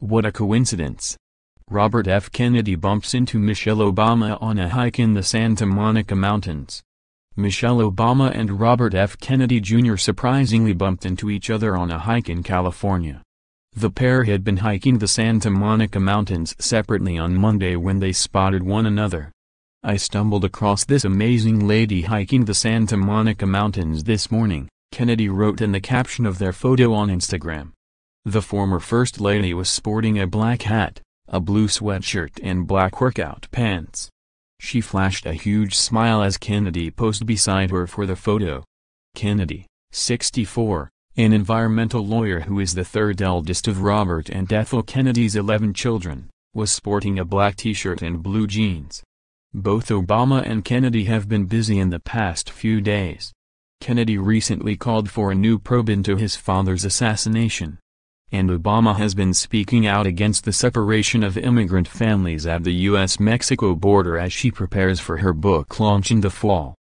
What a coincidence. Robert F. Kennedy bumps into Michelle Obama on a hike in the Santa Monica Mountains. Michelle Obama and Robert F. Kennedy Jr. surprisingly bumped into each other on a hike in California. The pair had been hiking the Santa Monica Mountains separately on Monday when they spotted one another. I stumbled across this amazing lady hiking the Santa Monica Mountains this morning, Kennedy wrote in the caption of their photo on Instagram. The former First Lady was sporting a black hat, a blue sweatshirt and black workout pants. She flashed a huge smile as Kennedy posed beside her for the photo. Kennedy, 64, an environmental lawyer who is the third eldest of Robert and Ethel Kennedy's 11 children, was sporting a black t-shirt and blue jeans. Both Obama and Kennedy have been busy in the past few days. Kennedy recently called for a new probe into his father's assassination and Obama has been speaking out against the separation of immigrant families at the U.S.-Mexico border as she prepares for her book launch in the fall.